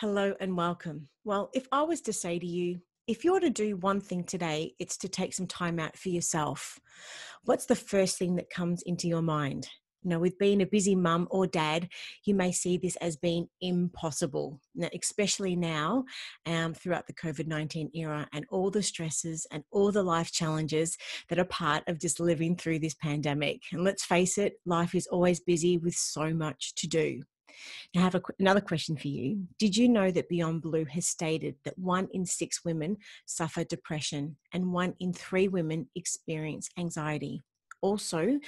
Hello and welcome. Well, if I was to say to you, if you were to do one thing today, it's to take some time out for yourself. What's the first thing that comes into your mind? You know, with being a busy mum or dad, you may see this as being impossible, now, especially now um, throughout the COVID 19 era and all the stresses and all the life challenges that are part of just living through this pandemic. And let's face it, life is always busy with so much to do. Now, I have a, another question for you. Did you know that Beyond Blue has stated that one in six women suffer depression and one in three women experience anxiety? Also,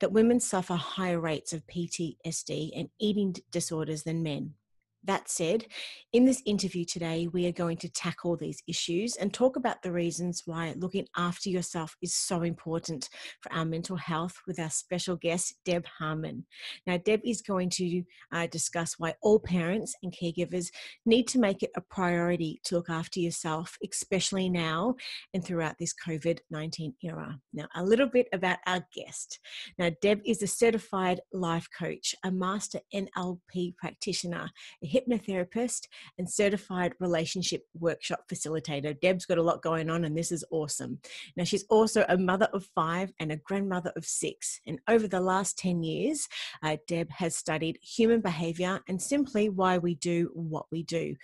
that women suffer higher rates of PTSD and eating disorders than men. That said, in this interview today, we are going to tackle these issues and talk about the reasons why looking after yourself is so important for our mental health with our special guest, Deb Harman. Now, Deb is going to uh, discuss why all parents and caregivers need to make it a priority to look after yourself, especially now and throughout this COVID 19 era. Now, a little bit about our guest. Now, Deb is a certified life coach, a master NLP practitioner, a hypnotherapist, and certified relationship workshop facilitator. Deb's got a lot going on, and this is awesome. Now, she's also a mother of five and a grandmother of six. And over the last 10 years, uh, Deb has studied human behavior and simply why we do what we do.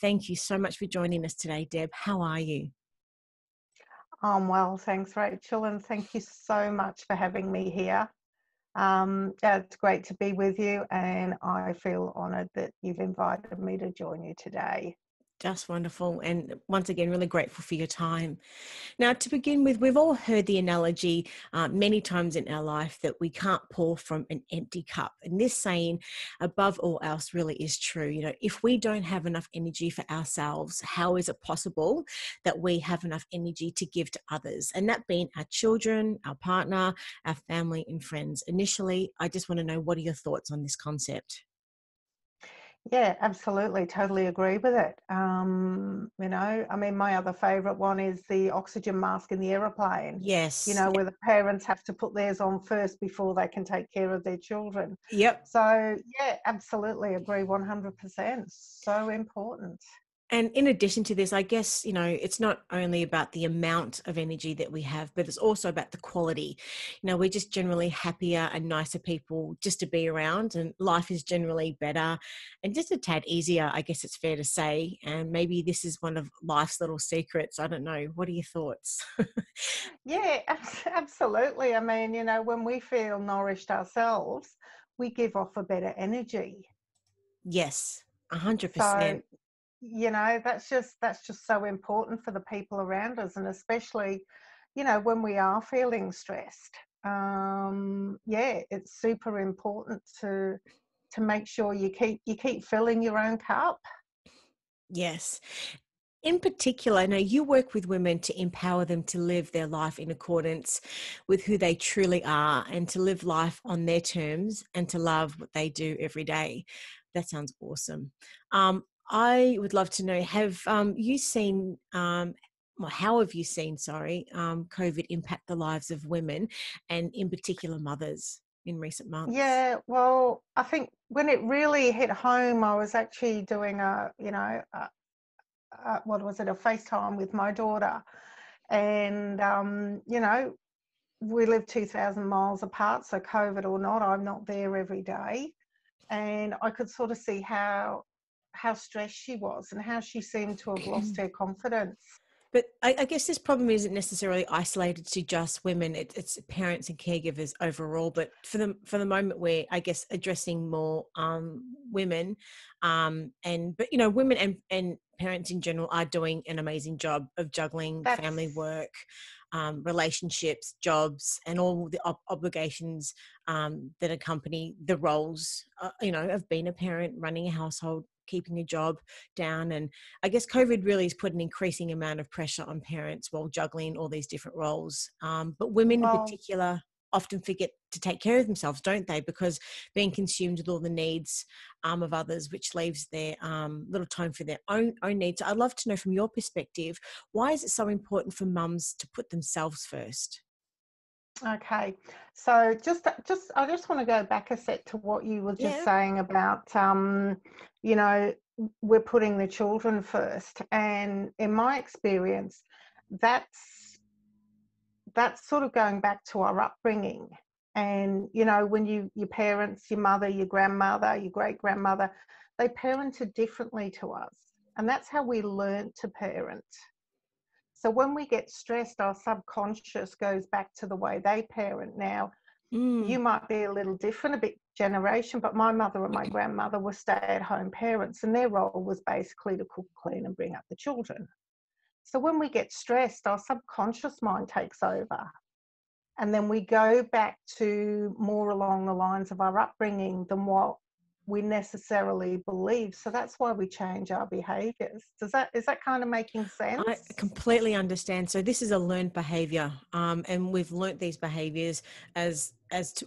Thank you so much for joining us today, Deb. How are you? Um, well, thanks, Rachael, and thank you so much for having me here. Um, yeah, it's great to be with you, and I feel honoured that you've invited me to join you today. Just wonderful. And once again, really grateful for your time. Now, to begin with, we've all heard the analogy uh, many times in our life that we can't pour from an empty cup. And this saying, above all else, really is true. You know, if we don't have enough energy for ourselves, how is it possible that we have enough energy to give to others? And that being our children, our partner, our family, and friends. Initially, I just want to know what are your thoughts on this concept? Yeah, absolutely. Totally agree with it. Um, you know, I mean, my other favourite one is the oxygen mask in the aeroplane. Yes. You know, where the parents have to put theirs on first before they can take care of their children. Yep. So, yeah, absolutely agree 100%. So important and in addition to this i guess you know it's not only about the amount of energy that we have but it's also about the quality. You know we're just generally happier and nicer people just to be around and life is generally better and just a tad easier i guess it's fair to say. And maybe this is one of life's little secrets i don't know. What are your thoughts? Yeah absolutely. I mean you know when we feel nourished ourselves we give off a better energy. Yes a hundred percent you know that's just that's just so important for the people around us and especially you know when we are feeling stressed um yeah it's super important to to make sure you keep you keep filling your own cup yes in particular, I know you work with women to empower them to live their life in accordance with who they truly are and to live life on their terms and to love what they do every day. That sounds awesome. Um, I would love to know have um, you seen, um, well, how have you seen, sorry, um, COVID impact the lives of women and in particular mothers in recent months? Yeah, well, I think when it really hit home, I was actually doing a, you know, a, a, what was it, a FaceTime with my daughter. And, um, you know, we live 2,000 miles apart, so COVID or not, I'm not there every day. And I could sort of see how how stressed she was and how she seemed to have lost her confidence. But I, I, guess this problem isn't necessarily isolated to just women; it, it's parents and caregivers overall. But for the for the moment, we're I guess addressing more um, women, um, and but you know, women and and parents in general are doing an amazing job of juggling That's... family work, um, relationships, jobs, and all the ob- obligations um, that accompany the roles. Uh, you know, of being a parent, running a household, keeping a job down. And I guess COVID really has put an increasing amount of pressure on parents while juggling all these different roles. Um, but women in particular often forget to take care of themselves, don't they? Because being consumed with all the needs um, of others, which leaves their um, little time for their own own needs. I'd love to know from your perspective, why is it so important for mums to put themselves first? Okay, so just just I just want to go back a sec to what you were just yeah. saying about um, you know we're putting the children first. And in my experience, that's that's sort of going back to our upbringing. And you know, when you your parents, your mother, your grandmother, your great grandmother, they parented differently to us. And that's how we learn to parent. So when we get stressed, our subconscious goes back to the way they parent now. Mm. You might be a little different, a bit generation, but my mother and my grandmother were stay at home parents, and their role was basically to cook, clean, and bring up the children. So when we get stressed, our subconscious mind takes over. And then we go back to more along the lines of our upbringing than what we necessarily believe. So that's why we change our behaviors. Does that is that kind of making sense? I completely understand. So this is a learned behavior, um, and we've learnt these behaviors as as to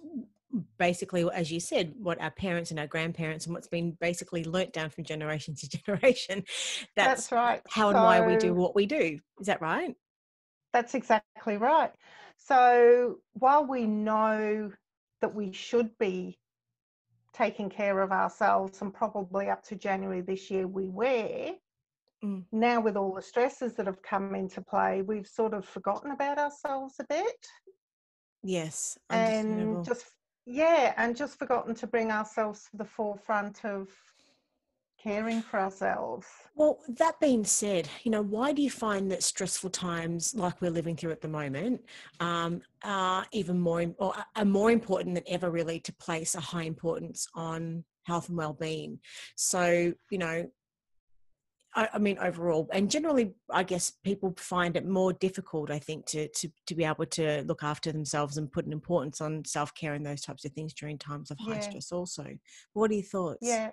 basically as you said what our parents and our grandparents and what's been basically learnt down from generation to generation that's, that's right how and why we do what we do is that right that's exactly right so while we know that we should be taking care of ourselves and probably up to january this year we were. Mm. now with all the stresses that have come into play we've sort of forgotten about ourselves a bit. Yes and just yeah, and just forgotten to bring ourselves to the forefront of caring for ourselves. Well, that being said, you know, why do you find that stressful times like we're living through at the moment um, are even more or are more important than ever, really, to place a high importance on health and well-being? So, you know, I, I mean, overall, and generally, I guess people find it more difficult. I think to to to be able to look after themselves and put an importance on self care and those types of things during times of high yeah. stress. Also, what are your thoughts? Yeah,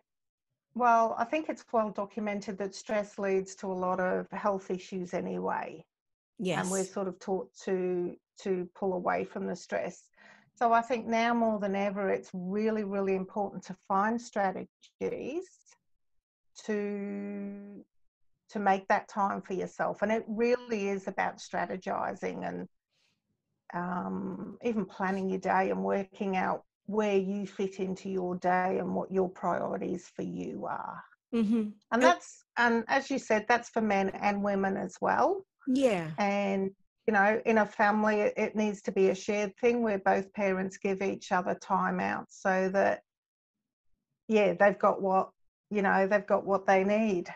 well, I think it's well documented that stress leads to a lot of health issues anyway. Yes. And we're sort of taught to to pull away from the stress. So I think now more than ever, it's really, really important to find strategies to to make that time for yourself. And it really is about strategizing and um, even planning your day and working out where you fit into your day and what your priorities for you are. Mm-hmm. And that's, and as you said, that's for men and women as well. Yeah. And, you know, in a family, it, it needs to be a shared thing where both parents give each other time out so that, yeah, they've got what, you know, they've got what they need.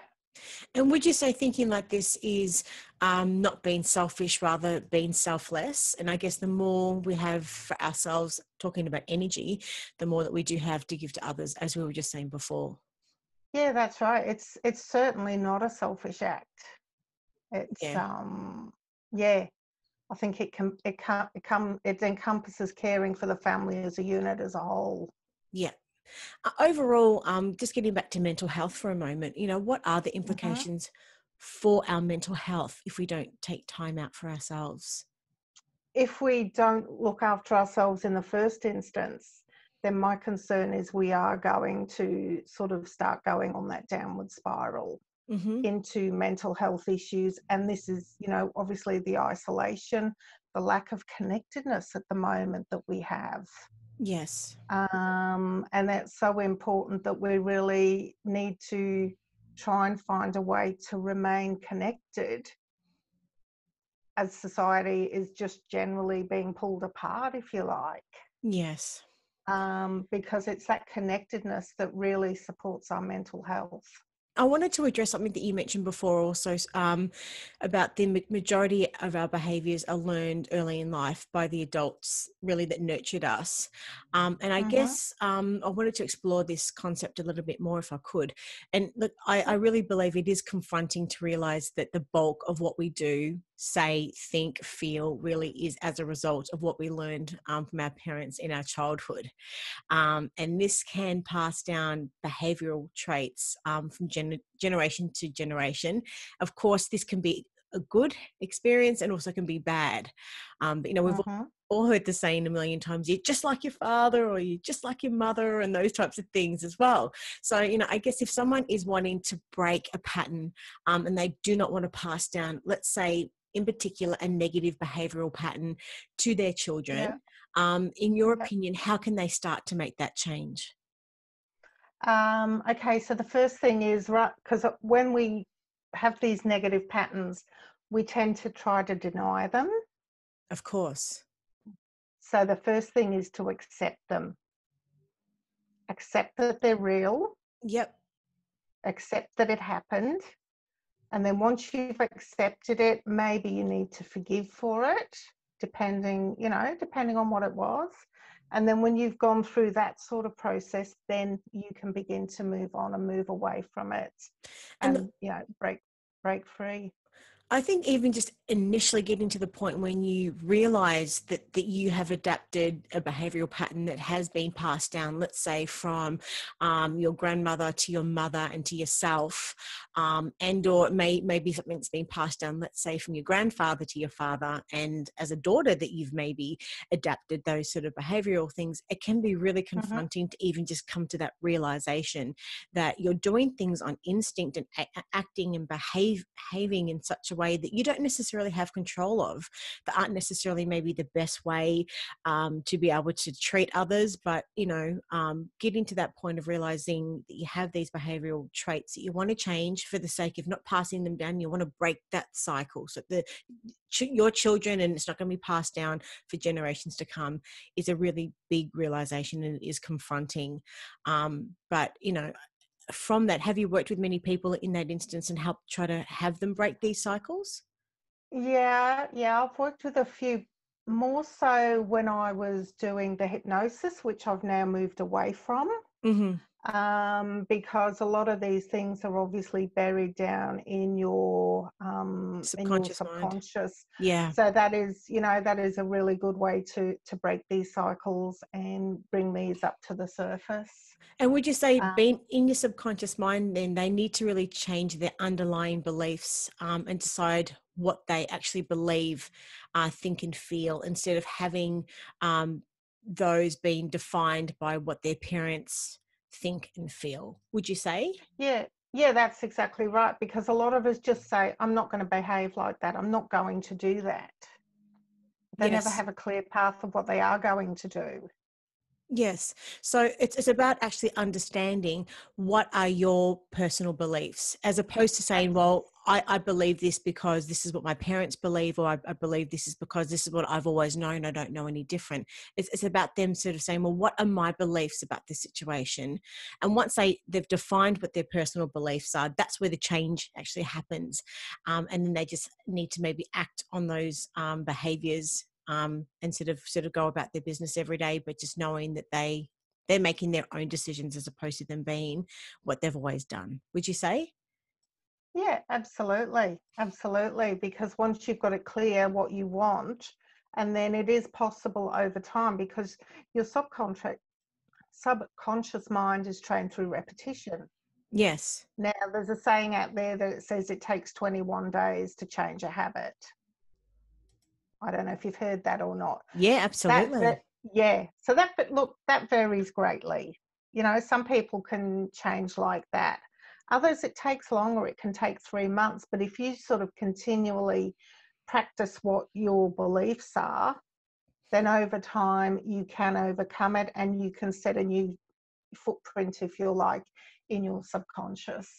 And would you say thinking like this is um, not being selfish, rather being selfless? And I guess the more we have for ourselves, talking about energy, the more that we do have to give to others, as we were just saying before. Yeah, that's right. It's it's certainly not a selfish act. It's yeah. um yeah. I think it can it can it come it encompasses caring for the family as a unit as a whole. Yeah, uh, overall, um, just getting back to mental health for a moment, you know, what are the mm-hmm. implications mm-hmm. for our mental health if we don't take time out for ourselves? If we don't look after ourselves in the first instance, then my concern is we are going to sort of start going on that downward spiral mm-hmm. into mental health issues. And this is, you know, obviously the isolation, the lack of connectedness at the moment that we have. Yes. Um, and that's so important that we really need to try and find a way to remain connected as society is just generally being pulled apart, if you like. Yes. Um, because it's that connectedness that really supports our mental health. I wanted to address something that you mentioned before also um, about the majority of our behaviors are learned early in life by the adults really that nurtured us. Um, and I mm-hmm. guess um, I wanted to explore this concept a little bit more if I could. And look, I, I really believe it is confronting to realize that the bulk of what we do say, think, feel really is as a result of what we learned um, from our parents in our childhood. Um, and this can pass down behavioral traits um, from gen- generation to generation. Of course, this can be a good experience and also can be bad. Um, but, you know, we've uh-huh. all heard the saying a million times, you're just like your father or you're just like your mother and those types of things as well. So, you know, I guess if someone is wanting to break a pattern um, and they do not want to pass down, let's say, in particular a negative behavioral pattern to their children. Yeah. Um, in your opinion, how can they start to make that change? Um, okay, so the first thing is right because when we have these negative patterns, we tend to try to deny them. Of course. So the first thing is to accept them. Accept that they're real. Yep. Accept that it happened. And then once you've accepted it, maybe you need to forgive for it, depending, you know, depending on what it was. And then when you've gone through that sort of process, then you can begin to move on and move away from it and, and you know, break break free. I think even just initially getting to the point when you realize that, that you have adapted a behavioral pattern that has been passed down, let's say from um, your grandmother to your mother and to yourself, um, and or it may, may be something that's been passed down, let's say from your grandfather to your father, and as a daughter that you've maybe adapted those sort of behavioral things, it can be really mm-hmm. confronting mm-hmm. to even just come to that realization that you're doing things on instinct and a- acting and behave, behaving in such a way that you don't necessarily have control of, that aren't necessarily maybe the best way um, to be able to treat others. But, you know, um, getting to that point of realizing that you have these behavioral traits that you want to change for the sake of not passing them down, you want to break that cycle so the your children and it's not going to be passed down for generations to come is a really big realization and it is confronting um, but you know from that, have you worked with many people in that instance and helped try to have them break these cycles? Yeah, yeah, I've worked with a few more so when I was doing the hypnosis, which I've now moved away from. Mm-hmm um, because a lot of these things are obviously buried down in your um, subconscious, in your subconscious. Yeah. So that is, you know, that is a really good way to to break these cycles and bring these up to the surface. And would you say, um, being in your subconscious mind, then they need to really change their underlying beliefs um, and decide what they actually believe, uh, think, and feel, instead of having um, those being defined by what their parents think and feel would you say? Yeah yeah that's exactly right because a lot of us just say i'm not going to behave like that i'm not going to do that. They yes. never have a clear path of what they are going to do Yes. So it's, it's about actually understanding what are your personal beliefs as opposed to saying, well, I, I believe this because this is what my parents believe, or I, I, believe this is because this is what I've always known. I don't know any different. It's, it's about them sort of saying, well, what are my beliefs about this situation? And once they, they've defined what their personal beliefs are, that's where the change actually happens. Um, and then they just need to maybe act on those um, behaviors um, and sort of sort of go about their business every day, but just knowing that they they're making their own decisions as opposed to them being what they've always done. Would you say? Yeah, absolutely. Absolutely. Because once you've got it clear what you want, and then it is possible over time because your subconscious subconscious mind is trained through repetition. Yes. Now there's a saying out there that says it takes 21 days to change a habit. I don't know if you've heard that or not. Yeah, absolutely. That, that, yeah. So that but look, that varies greatly. You know, some people can change like that. Others, it takes longer, it can take three months. But if you sort of continually practice what your beliefs are, then over time you can overcome it and you can set a new footprint, if you like, in your subconscious.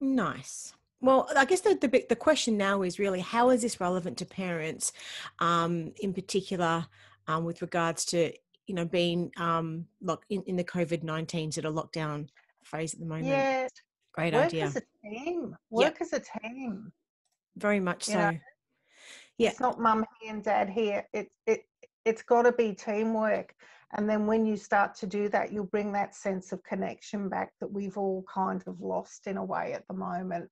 Nice. Well, I guess the, the, the question now is really how is this relevant to parents, um, in particular, um, with regards to you know being um, lock in, in the COVID nineteen sort of lockdown phase at the moment. Yeah, Great work idea. as a team. Work yep. as a team. Very much you so. Know, yeah. It's not mum here and dad here. It it it's got to be teamwork. And then when you start to do that, you'll bring that sense of connection back that we've all kind of lost in a way at the moment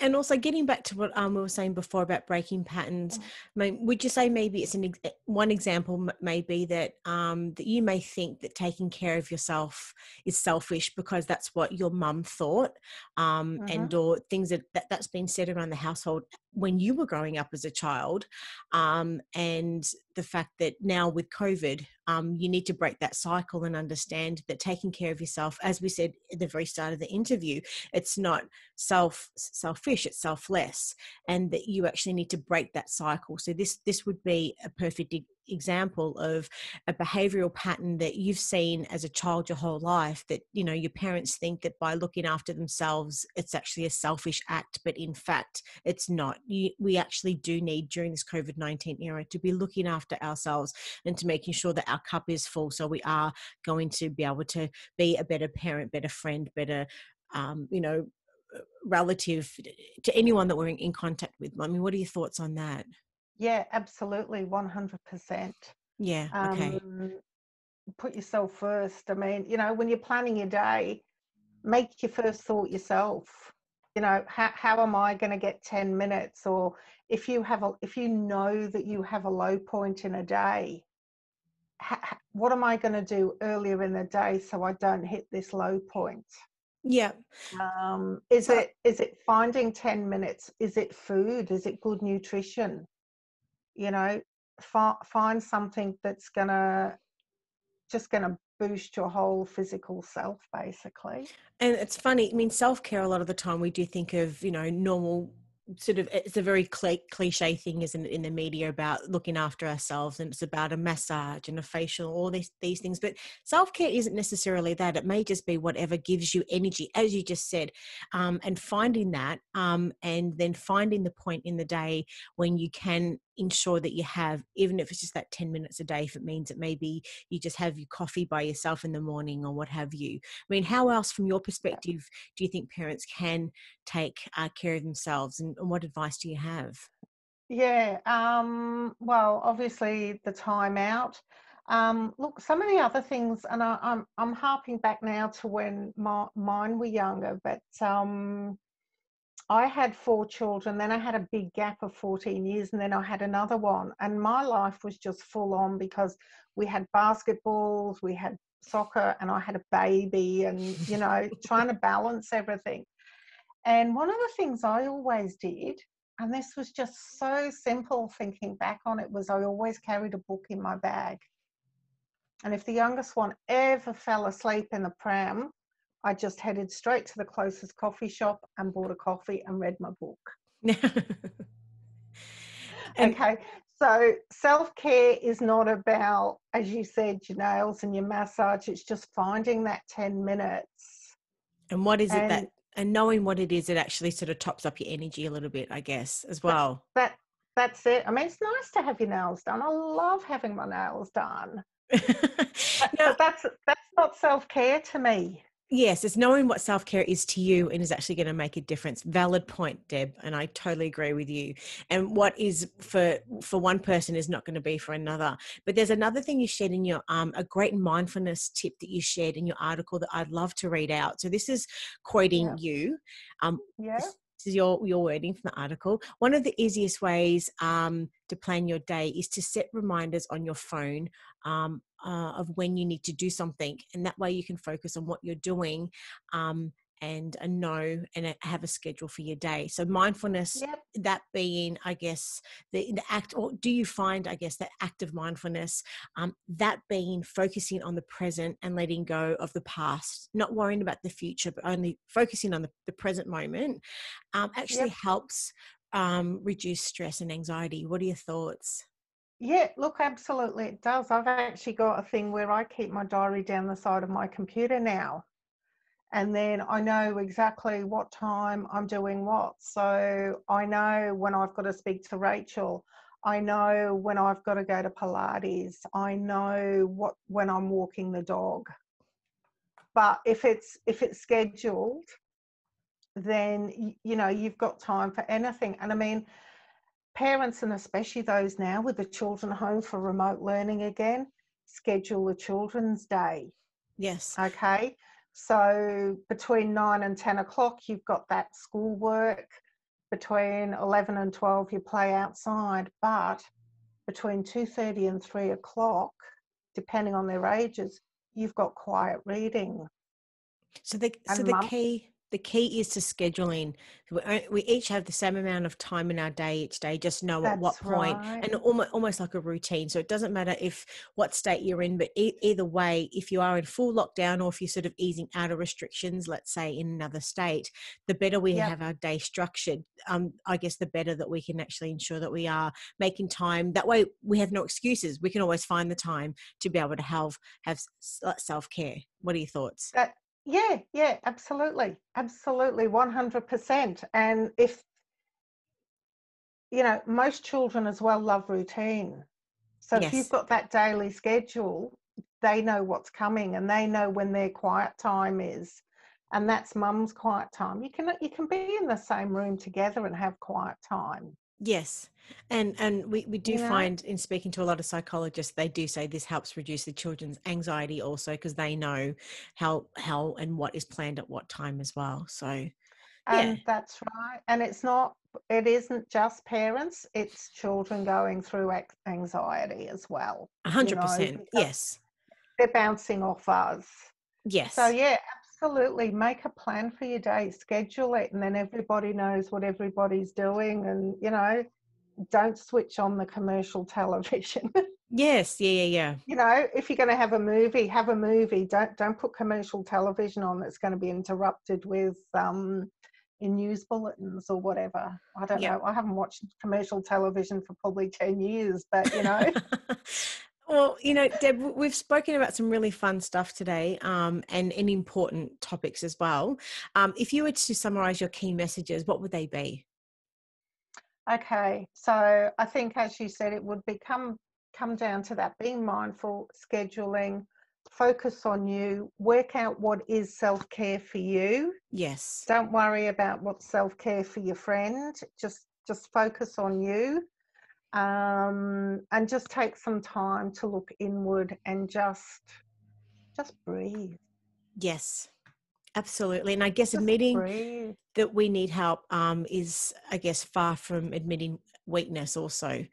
and also getting back to what um, we were saying before about breaking patterns, mm. I mean, would you say maybe it's an eh, one example may be that um, that you may think that taking care of yourself is selfish because that's what your mum thought, um, mm-hmm. and or things that, that that's been said around the household when you were growing up as a child, um, and the fact that now with COVID, um, you need to break that cycle and understand that taking care of yourself, as we said at the very start of the interview, it's not self selfish, it's selfless, and that you actually need to break that cycle. So this this would be a perfect example of a behavioral pattern that you've seen as a child your whole life that you know your parents think that by looking after themselves it's actually a selfish act but in fact it's not. You, we actually do need during this covid-19 era to be looking after ourselves and to making sure that our cup is full so we are going to be able to be a better parent better friend better um, you know relative to anyone that we're in, in contact with. I mean what are your thoughts on that yeah, absolutely, 100%. Yeah, okay. Um, put yourself first. I mean, you know, when you're planning your day, make your first thought yourself. You know, how, how am I going to get 10 minutes? Or if you have a, if you know that you have a low point in a day, ha, what am I going to do earlier in the day so I don't hit this low point? Yeah. Um, is it is it finding 10 minutes? Is it food? Is it good nutrition? You know fi- find something that's gonna just gonna boost your whole physical self basically. And it's funny i mean self-care a lot of the time we do think of you know normal sort of it's a very cliche thing isn't it in the media about looking after ourselves and it's about a massage and a facial all these these things. But self-care isn't necessarily that. It may just be whatever gives you energy as you just said um, and finding that um, and then finding the point in the day when you can ensure that you have, even if it's just that 10 minutes a day, if it means that maybe you just have your coffee by yourself in the morning or what have you. I mean, how else, from your perspective, do you think parents can take uh, care of themselves and, and what advice do you have? Yeah, um, well, obviously the time out. Um, look, some of the other things, and I, am I'm, I'm harping back now to when my, mine were younger, but um, I had four children, then I had a big gap of 14 years, and then I had another one. And my life was just full on because we had basketballs, we had soccer, and I had a baby, and, you know, trying to balance everything. And one of the things I always did, and this was just so simple thinking back on it, was I always carried a book in my bag. And if the youngest one ever fell asleep in the pram, I just headed straight to the closest coffee shop and bought a coffee and read my book. okay, so self care is not about, as you said, your nails and your massage, it's just finding that 10 minutes. And what is and it that, and knowing what it is, it actually sort of tops up your energy a little bit, I guess, as well. That, that's it. I mean, it's nice to have your nails done. I love having my nails done. no. but that's that's not self care to me. Yes, it's knowing what self care is to you and is actually going to make a difference. Valid point, Deb, and I totally agree with you. And what is for for one person is not going to be for another. But there's another thing you shared in your um a great mindfulness tip that you shared in your article that I'd love to read out. So this is quoting yeah. you. Um, yeah. Is your your wording from the article. One of the easiest ways um, to plan your day is to set reminders on your phone um, uh, of when you need to do something, and that way you can focus on what you're doing um, and a no and have a schedule for your day. So mindfulness, yep. that being, I guess, the, the act, or do you find, I guess, that act of mindfulness, um, that being focusing on the present and letting go of the past, not worrying about the future, but only focusing on the, the present moment, um, actually yep. helps um, reduce stress and anxiety. What are your thoughts? Yeah, look, absolutely, it does. I've actually got a thing where I keep my diary down the side of my computer now and then I know exactly what time I'm doing what. So I know when I've got to speak to Rachael. I know when I've got to go to Pilates. I know what when I'm walking the dog. But if it's if it's scheduled, then you know you've got time for anything. And I mean, parents and especially those now with the children home for remote learning again, schedule a children's day. Yes. Okay so between nine and 10 o'clock, you've got that schoolwork. Between 11 and 12, you play outside. But between 2.30 and 3 o'clock, depending on their ages, you've got quiet reading. So the, so the key the key is to scheduling. We each have the same amount of time in our day each day just know That's at what point right. and almost, almost like a routine. So it doesn't matter if what state you're in but e- either way if you are in full lockdown or if you're sort of easing out of restrictions let's say in another state the better we yep. have our day structured um, i guess the better that we can actually ensure that we are making time. That way we have no excuses. We can always find the time to be able to have have self-care. What are your thoughts? That yeah, yeah, absolutely. Absolutely, 100%. And if, you know, most children as well love routine. So if you've got that daily schedule, they know what's coming and they know when their quiet time is. And that's mum's quiet time. You can you can be in the same room together and have quiet time. Yes. And and we, we do know? find in speaking to a lot of psychologists, they do say this helps reduce the children's anxiety also because they know how how and what is planned at what time as well. So yeah. And that's right. And it's not it isn't just parents, it's children going through anxiety as well. Hundred percent. Yes. They're bouncing off us. Yes. So yeah, absolutely. Make a plan for your day. Schedule it and then everybody knows what everybody's doing and you know don't switch on the commercial television. Yes. Yeah yeah yeah. You know if you're going to have a movie have a movie. Don't don't put commercial television on that's going to be interrupted with um in news bulletins or whatever. I don't know. I haven't watched commercial television for probably 10 years but you know Well, you know, Deb, we've spoken about some really fun stuff today um, and, and important topics as well. Um, if you were to summarize your key messages, what would they be? Okay, so I think, as you said, it would become come down to that being mindful, scheduling, focus on you, work out what is self care for you. Yes. Don't worry about what's self care for your friend. Just just focus on you um, and just take some time to look inward and just just breathe yes absolutely and i guess just admitting breathe. that we need help um, is i guess far from admitting weakness also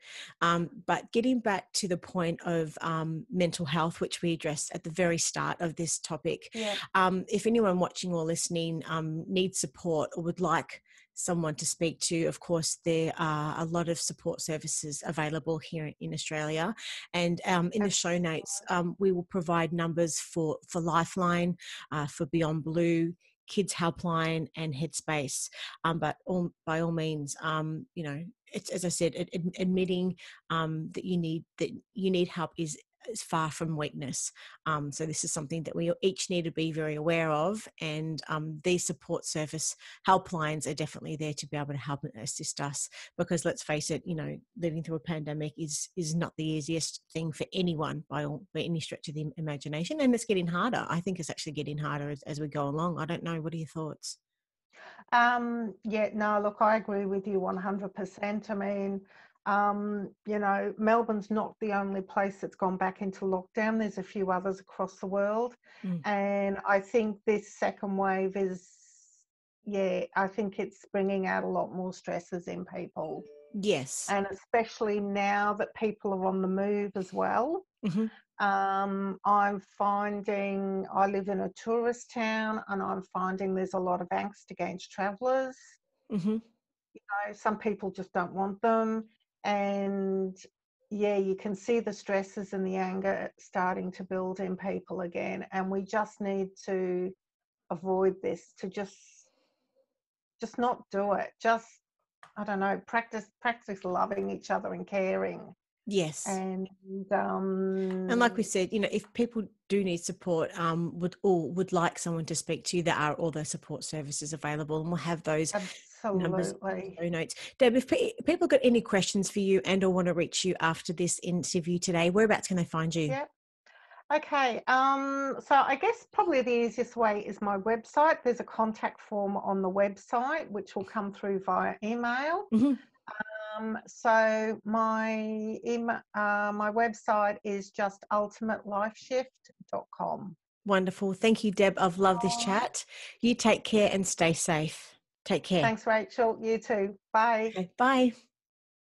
um, but getting back to the point of um, mental health which we addressed at the very start of this topic yeah. Um, if anyone watching or listening um, needs support or would like someone to speak to. Of course, there are a lot of support services available here in Australia, and um, in the show notes, um, we will provide numbers for for Lifeline, uh, for Beyond Blue. Kids Helpline and Headspace, um, but all, by all means, um, you know, it's as I said, admitting um, that you need that you need help is is far from weakness. Um, so this is something that we each need to be very aware of, and um, these support service helplines are definitely there to be able to help and assist us. Because let's face it, you know, living through a pandemic is is not the easiest thing for anyone by, all, by any stretch of the imagination, and it's getting harder. I think it's actually getting harder as, as we go along. I don't know. What are your thoughts? Um, yeah, no, look, I agree with you 100%. I mean, um, you know, Melbourne's not the only place that's gone back into lockdown. There's a few others across the world. Mm. And I think this second wave is, yeah, I think it's bringing out a lot more stresses in people. Yes. And especially now that people are on the move as well. Mm-hmm. Um, I'm finding I live in a tourist town and I'm finding there's a lot of angst against travellers. Mm-hmm. You know, some people just don't want them and yeah, you can see the stresses and the anger starting to build in people again. And we just need to avoid this, to just just not do it. Just I don't know, practice practice loving each other and caring. Yes. And um and like we said, you know, if people do need support, um, would or would like someone to speak to, you, there are all those support services available, and we'll have those numbers show notes. Deb, if pe- people got any questions for you and or want to reach you after this interview today, whereabouts can they find you? Yeah. Okay, um, so I guess probably the easiest way is my website. There's a contact form on the website which will come through via email. Mm-hmm. Um, so my email, uh, my website is just ultimatelifeshift.com. Wonderful. Thank you, Deb. I've loved this chat. You take care and stay safe. Take care. Thanks, Rachael. You too. Bye. Okay, bye.